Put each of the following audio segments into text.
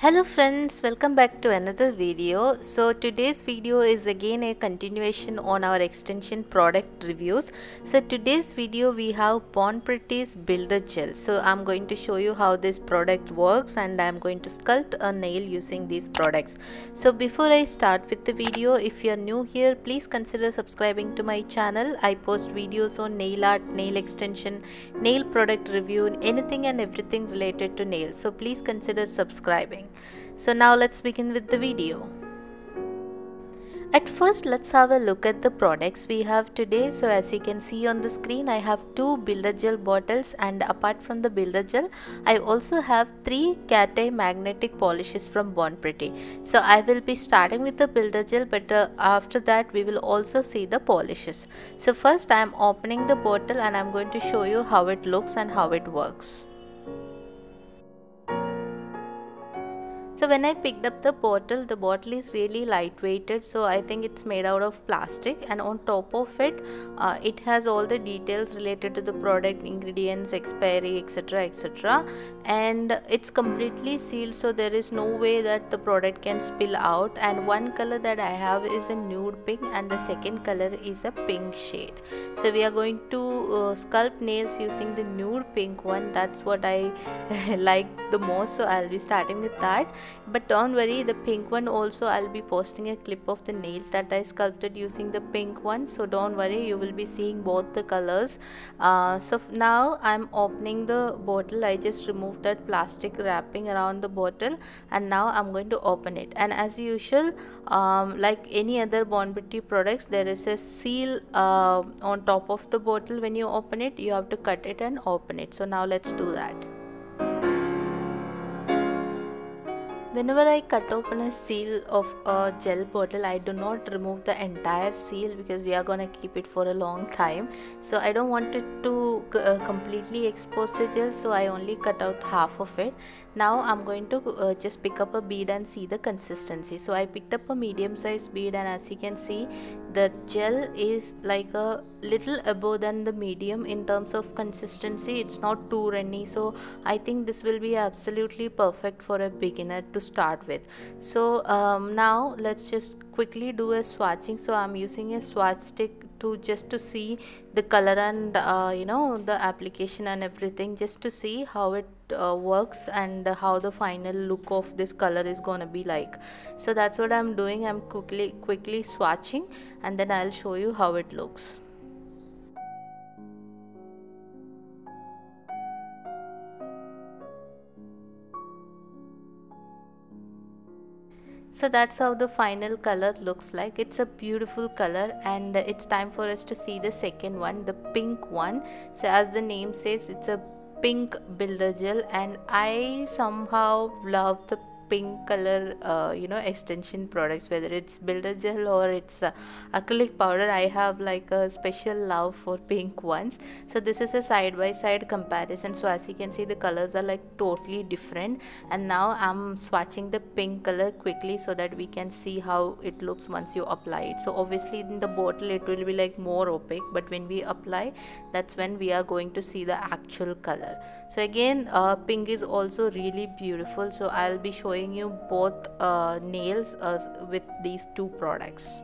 hello friends welcome back to another video. So today's video is again a continuation on our extension product reviews. So today's video we have Born Pretty's builder gel. So i'm going to show you how this product works and i'm going to sculpt a nail using these products. So before i start with the video if you're new here please consider subscribing to my channel. I post videos on nail art nail extension nail product review anything and everything related to nails so please consider subscribing so now let's begin with the video. At first let's have a look at the products we have today. So as you can see on the screen I have two builder gel bottles and apart from the builder gel I also have three cat eye magnetic polishes from Born Pretty. So I will be starting with the builder gel but uh, after that we will also see the polishes. So first I am opening the bottle and I am going to show you how it looks and how it works. So when I picked up the bottle the bottle is really lightweighted so I think it's made out of plastic. And on top of it uh, it has all the details related to the product ingredients expiry etc etc and it's completely sealed so there is no way that the product can spill out. And one color that I have is a nude pink and the second color is a pink shade. So we are going to uh, sculpt nails using the nude pink one. That's what I like the most so I'll be starting with that. But don't worry the pink one also I'll be posting a clip of the nails that I sculpted using the pink one. So don't worry you will be seeing both the colors. Uh, so now I'm opening the bottle. I just removed that plastic wrapping around the bottle and now I'm going to open it. And as usual um, like any other Pretty products there is a seal uh, on top of the bottle. When you open it you have to cut it and open it. So now let's do that Whenever I cut open a seal of a gel bottle, I do not remove the entire seal because we are gonna keep it for a long time. So I don't want it to uh, completely expose the gel, so I only cut out half of it. Now I'm going to uh, just pick up a bead and see the consistency. So I picked up a medium sized bead and as you can see, the gel is like a little above than the medium in terms of consistency. It's not too runny, so I think this will be absolutely perfect for a beginner to start with. So um, now let's just quickly do a swatching. So i'm using a swatch stick to just to see the color and uh, you know the application and everything just to see how it uh, works and how the final look of this color is to be like. So that's what i'm doing. I'm quickly quickly swatching and then i'll show you how it looks so that's how the final color looks like. It's a beautiful color and it's time for us to see the second one the pink one. So as the name says it's a pink builder gel and i somehow love the pink color uh, you know extension products whether it's builder gel or it's uh, acrylic powder i have like a special love for pink ones. So this is a side by side comparison. So as you can see the colors are like totally different. And now i'm swatching the pink color quickly so that we can see how it looks once you apply it. So obviously in the bottle it will be like more opaque. But when we apply that's when we are going to see the actual color. So again uh, pink is also really beautiful. So i'll be showing showing you both uh, nails uh, with these two products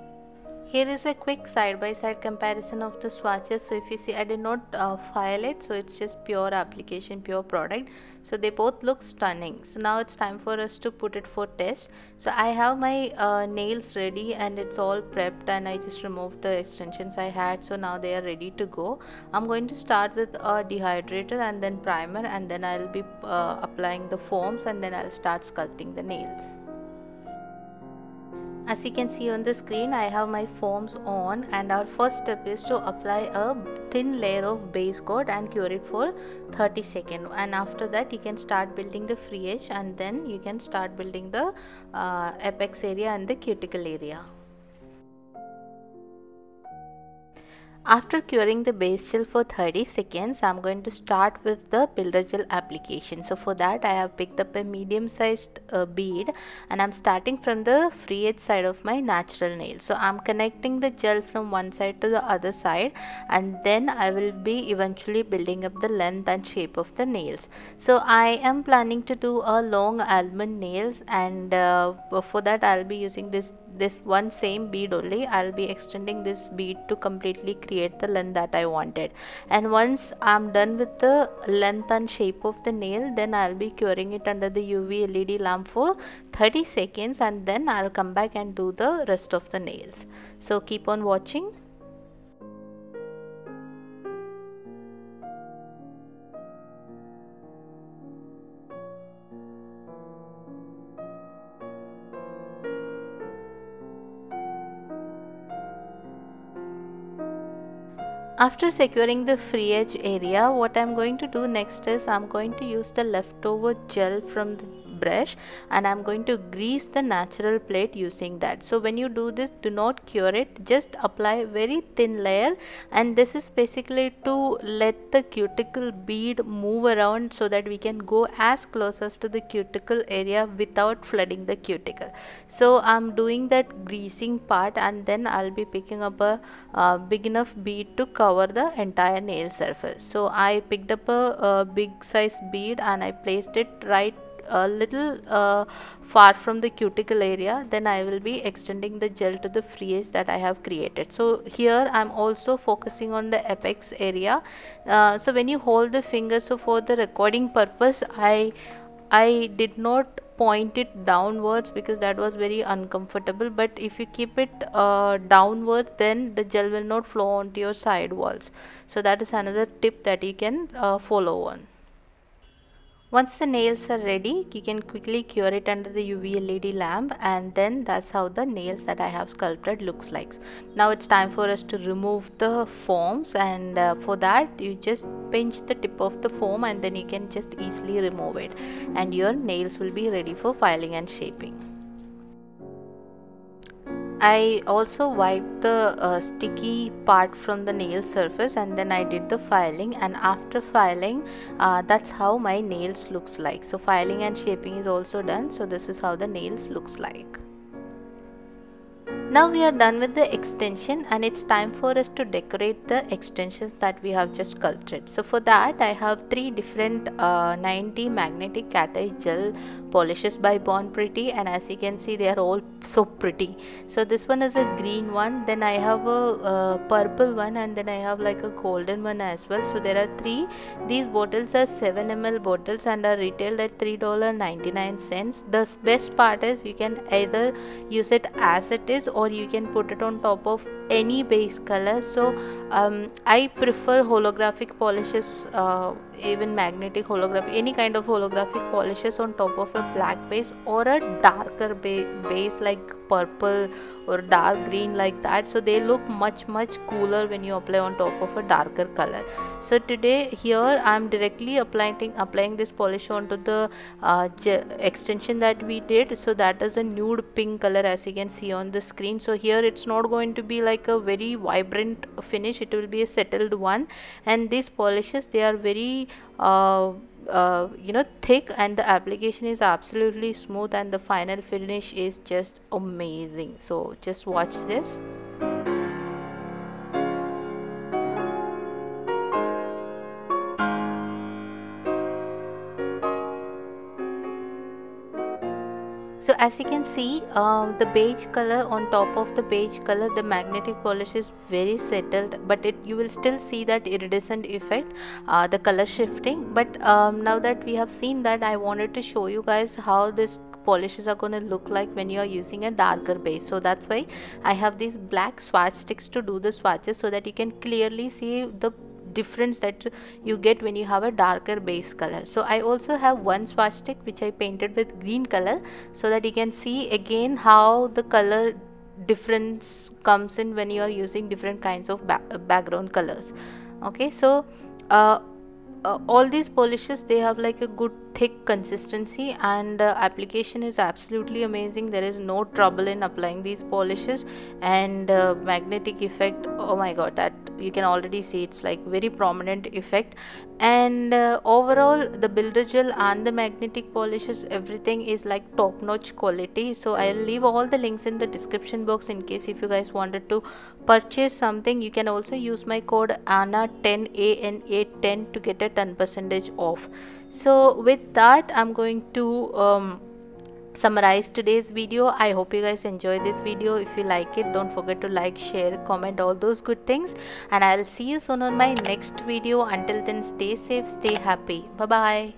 here is a quick side by side comparison of the swatches. So if you see i did not uh, file it. So it's just pure application pure product. So they both look stunning. So now it's time for us to put it for test. So i have my uh, nails ready and it's all prepped and i just removed the extensions i had. So now they are ready to go. I'm going to start with a dehydrator and then primer and then i'll be uh, applying the foams and then i'll start sculpting the nails as you can see on the screen I have my foams on and our first step is to apply a thin layer of base coat and cure it for 30 seconds. And after that you can start building the free edge and then you can start building the uh, apex area and the cuticle area After curing the base gel for 30 seconds, I'm going to start with the builder gel application. So for that, I have picked up a medium sized uh, bead and I'm starting from the free edge side of my natural nail. So I'm connecting the gel from one side to the other side and then I will be eventually building up the length and shape of the nails. So I am planning to do a long almond nails and uh, for that I'll be using this this one same bead only I'll be extending this bead to completely create the length that I wanted. And once I'm done with the length and shape of the nail then I'll be curing it under the UV LED lamp for 30 seconds and then I'll come back and do the rest of the nails. So keep on watching after securing the free edge area what I'm going to do next is I'm going to use the leftover gel from the brush and I'm going to grease the natural plate using that. So when you do this do not cure it. Just apply a very thin layer and this is basically to let the cuticle bead move around so that we can go as close as to the cuticle area without flooding the cuticle. So I'm doing that greasing part and then I'll be picking up a uh, big enough bead to cover the entire nail surface. So I picked up a, a big size bead and I placed it right a little uh, far from the cuticle area then I will be extending the gel to the free edge that I have created. So here I'm also focusing on the apex area. Uh, so when you hold the finger so for the recording purpose I I did not point it downwards because that was very uncomfortable. But if you keep it uh, downwards then the gel will not flow onto your side walls. So that is another tip that you can uh, follow on once the nails are ready, you can quickly cure it under the UV LED lamp and then that's how the nails that I have sculpted looks like. Now it's time for us to remove the foams and uh, for that you just pinch the tip of the foam and then you can just easily remove it and your nails will be ready for filing and shaping. I also wiped the uh, sticky part from the nail surface and then I did the filing and after filing uh, that's how my nails looks like. So filing and shaping is also done. So this is how the nails looks like now we are done with the extension and it's time for us to decorate the extensions that we have just sculpted. So for that I have three different uh, 9D magnetic cat eye gel polishes by Born Pretty and as you can see they are all so pretty. So this one is a green one then I have a uh, purple one and then I have like a golden one as well. So there are three. These bottles are 7 ml bottles and are retailed at $3.99. The best part is you can either use it as it is or or you can put it on top of any base color. So um, I prefer holographic polishes uh, even magnetic holographic any kind of holographic polishes on top of a black base or a darker ba base like purple or dark green like that. So they look much much cooler when you apply on top of a darker color. So today here i'm directly applying applying this polish onto the uh, extension that we did. So that is a nude pink color as you can see on the screen so here it's not going to be like a very vibrant finish. It will be a settled one. And these polishes they are very uh, uh, you know thick and the application is absolutely smooth and the final finish is just amazing. So just watch this so as you can see um, the beige color on top of the beige color the magnetic polish is very settled but it you will still see that iridescent effect uh, the color shifting. But um, now that we have seen that I wanted to show you guys how this polishes are going to look like when you are using a darker base so that's why I have these black swatch sticks to do the swatches so that you can clearly see the difference that you get when you have a darker base color. So i also have one swatch stick which i painted with green color so that you can see again how the color difference comes in when you are using different kinds of ba background colors. Okay so uh, uh, all these polishes they have like a good thick consistency and uh, application is absolutely amazing. There is no trouble in applying these polishes and uh, magnetic effect. Oh my god that you can already see it's like very prominent effect. And uh, overall the builder gel and the magnetic polishes everything is like top notch quality. So i'll leave all the links in the description box in case if you guys wanted to purchase something. You can also use my code anna 10 ana 10 to get a 10 percentage off so with that i'm going to um, summarize today's video. I hope you guys enjoy this video. If you like it don't forget to like share comment all those good things. And i'll see you soon on my next video. Until then stay safe stay happy. Bye bye